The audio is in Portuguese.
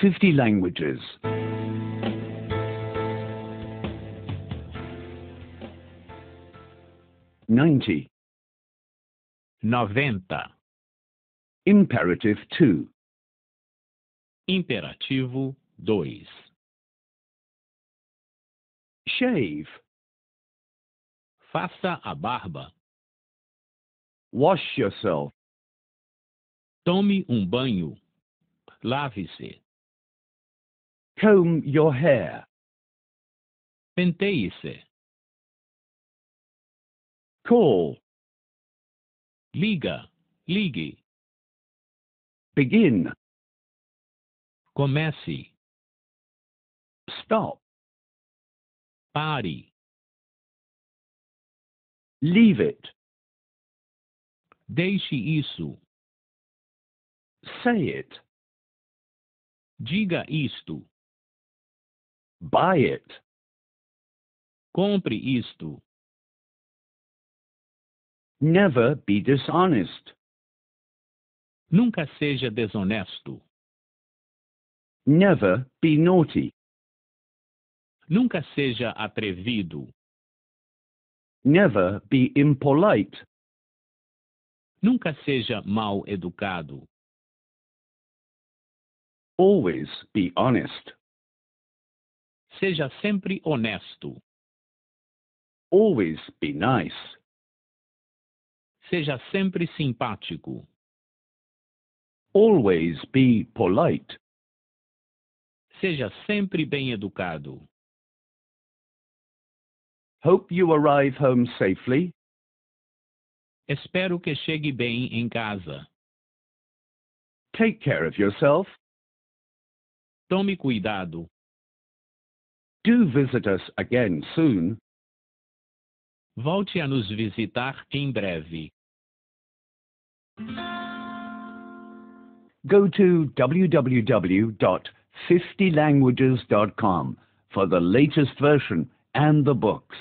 50 languages. Ninety. noventa, Imperative two. imperativo dois, Shave. faça a barba, Wash yourself. tome um banho, lave-se, Comb your hair. penteie-se, Call. liga, ligue, Begin. comece, Stop. pare, Leave it. deixe isso, Say it. diga isto, Buy it. compre isto, Never be dishonest. nunca seja desonesto, Never be naughty. nunca seja atrevido, Never be impolite. nunca seja mal educado, Always be honest. Seja sempre honesto, Always be nice. seja sempre simpático, Always be polite. seja sempre bem educado. Hope you arrive home safely. Espero que chegue bem em casa. Take care of yourself. Tome cuidado. Do visit us again soon. Volte a nos visitar em breve. Go to www.50languages.com for the latest version and the books.